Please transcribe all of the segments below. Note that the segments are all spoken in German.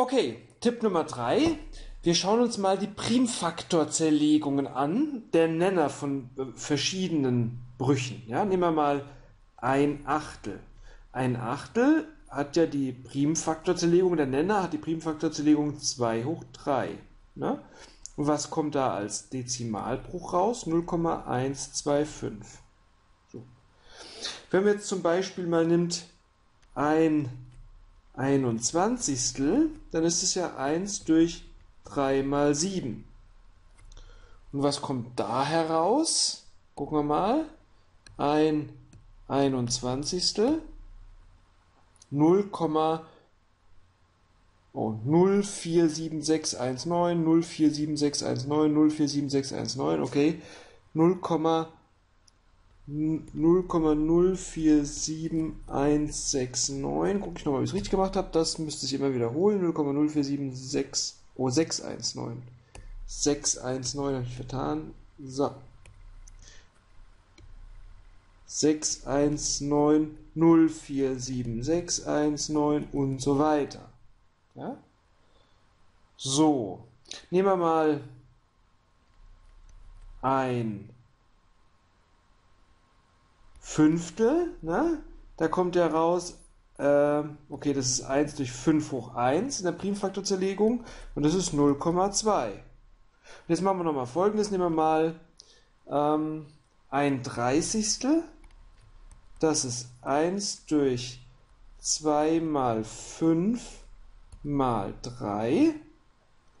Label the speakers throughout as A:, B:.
A: Okay, Tipp Nummer drei. Wir schauen uns mal die Primfaktorzerlegungen an, der Nenner von äh, verschiedenen Brüchen. Ja, nehmen wir mal ein Achtel. Ein Achtel hat ja die Primfaktorzerlegung, der Nenner hat die Primfaktorzerlegung 2 hoch 3. Ne? Und was kommt da als Dezimalbruch raus? 0,125. So. Wenn man jetzt zum Beispiel mal nimmt ein 21. dann ist es ja 1 durch 3 mal 7. Und was kommt da heraus? Gucken wir mal. Ein 21. 0, oh, 047619, 047619, 047619, okay. 0, 0,047169. Gucke ich nochmal, ob ich es richtig gemacht habe. Das müsste ich immer wiederholen. 0,0476 Oh, 619. 619 habe ich vertan. So. 619 047 619 und so weiter. Ja? So. Nehmen wir mal ein Fünftel. Ne? Da kommt ja raus äh, okay, das ist 1 durch 5 hoch 1 in der Primfaktorzerlegung und das ist 0,2. Jetzt machen wir nochmal folgendes, nehmen wir mal ähm, ein Dreißigstel, das ist 1 durch 2 mal 5 mal 3,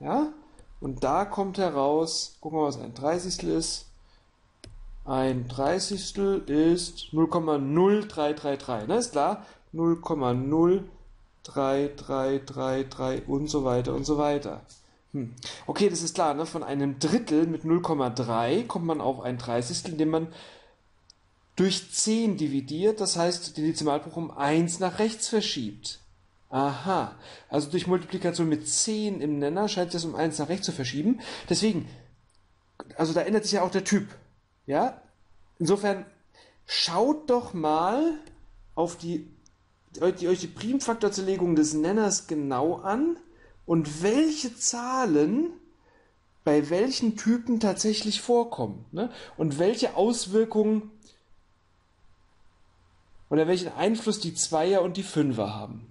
A: ja, und da kommt heraus, gucken wir mal, was ein Dreißigstel ist, ein Dreißigstel ist 0,0333, ne, ist klar, 0,03333 und so weiter und so weiter. Hm. Okay, das ist klar, ne? von einem Drittel mit 0,3 kommt man auf ein Dreißigstel, indem man durch 10 dividiert, das heißt den Dezimalbruch um 1 nach rechts verschiebt. Aha, also durch Multiplikation mit 10 im Nenner scheint es um 1 nach rechts zu verschieben. Deswegen, also da ändert sich ja auch der Typ. Ja, insofern schaut doch mal auf die euch die Primfaktorzerlegung des Nenners genau an und welche Zahlen bei welchen Typen tatsächlich vorkommen ne? und welche Auswirkungen oder welchen Einfluss die Zweier und die Fünfer haben.